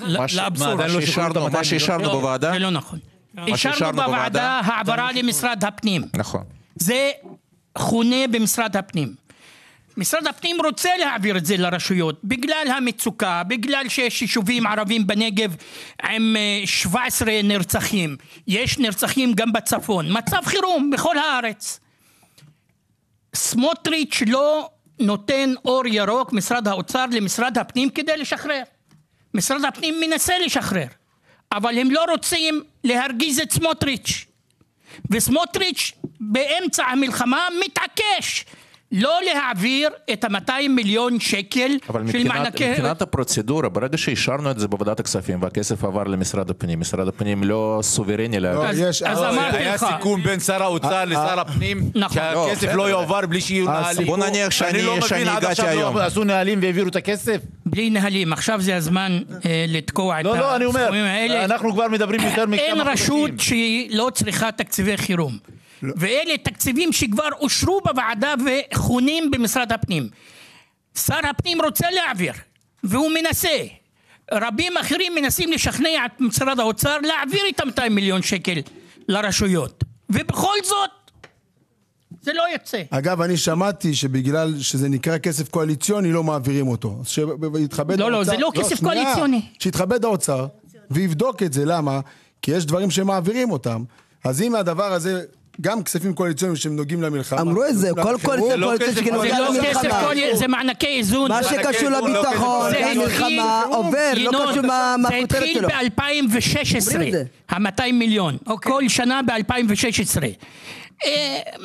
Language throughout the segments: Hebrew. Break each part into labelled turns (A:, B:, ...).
A: מה
B: לאבסורד.
A: מה שאישרנו- מה שאישרנו
B: לא,
A: בוועדה,
B: זה לא נכון. אישרנו
A: שאישרנו
B: בוועדה העברה למשרד הפנים.
A: נכון.
B: זה חונה במשרד הפנים. משרד הפנים רוצה להעביר את זה לרשויות בגלל המצוקה, בגלל שיש יישובים ערבים בנגב עם אה, 17 נרצחים, יש נרצחים גם בצפון, מצב חירום בכל הארץ. סמוטריץ' לא נותן אור ירוק, משרד האוצר, למשרד הפנים כדי לשחרר. משרד הפנים מנסה לשחרר, אבל הם לא רוצים להרגיז את סמוטריץ'. וסמוטריץ' באמצע המלחמה מתעקש לא להעביר את ה-200 מיליון שקל
A: אבל
B: של
A: מבחינת,
B: מענקי...
A: מבחינת הפרוצדורה, ברגע שאישרנו את זה בוועדת הכספים והכסף עבר למשרד הפנים, משרד הפנים לא סוברני להעביר.
B: אז-
C: יש-
B: אז
C: אה,
B: אמרתי
D: היה
B: לך,
D: סיכום בין שר האוצר לשר הפנים
B: נכון.
D: שהכסף
A: לא,
D: לא יועבר בלי שיהיו נהלים.
A: בוא נניח שאני-
D: אני לא
A: שאני
D: מבין, עד
A: הגעתי
D: עכשיו
A: היום.
D: לא עשו נהלים והעבירו את הכסף?
B: בלי נהלים, עכשיו זה הזמן אה, לתקוע את
D: לא, לא, אני אומר,
B: הסכומים האלה.
D: אנחנו כבר מדברים יותר מכמה
B: אין. רשות שהיא לא צריכה תקציבי חירום. ואלה תקציבים שכבר אושרו בוועדה וחונים במשרד הפנים. שר הפנים רוצה להעביר, והוא מנסה. רבים אחרים מנסים לשכנע את משרד האוצר להעביר את ה-200 מיליון שקל לרשויות. ובכל זאת, זה לא יוצא.
C: אגב, אני שמעתי שבגלל שזה נקרא כסף קואליציוני לא מעבירים אותו. אז שיתכבד
B: לא, לא,
C: האוצר-
B: זה לא כסף
C: שנייה.
B: קואליציוני.
C: שיתכבד האוצר ויבדוק את זה, למה? כי יש דברים שמעבירים אותם. גם כספים קואליציוניים שהם נוגעים למלחמה.
E: אמרו את זה, כל
D: לא
E: קואליציה
D: כסף
B: זה
E: שנוגע
B: לא כסף
E: למלחמה.
B: זה מענקי איזון.
E: מה שקשור
D: לא
E: לביטחון,
B: זה
E: למלחמה,
B: התחיל-
E: עובר, לא קשור מה
B: זה
E: הכותרת
B: התחיל
E: שלו.
B: ב-2016,
E: אומרים את זה.
B: ה-200 מיליון, כל שנה ב-2016.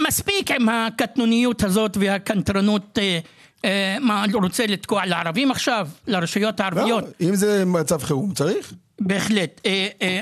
B: מספיק עם הקטנוניות הזאת והקנטרנות. אה, אה, מה, רוצה לתקוע לערבים עכשיו? לרשויות
C: לא,
B: הערביות?
C: אם זה מצב חירום, צריך.
B: בהחלט. אה, אה,